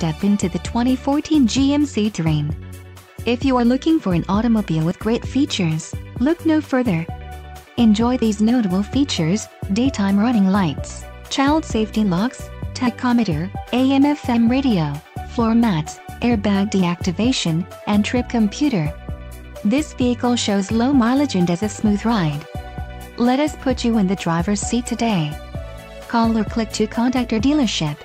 step into the 2014 GMC Terrain. If you are looking for an automobile with great features, look no further. Enjoy these notable features, daytime running lights, child safety locks, tachometer, AM-FM radio, floor mats, airbag deactivation, and trip computer. This vehicle shows low mileage and has a smooth ride. Let us put you in the driver's seat today. Call or click to contact our dealership.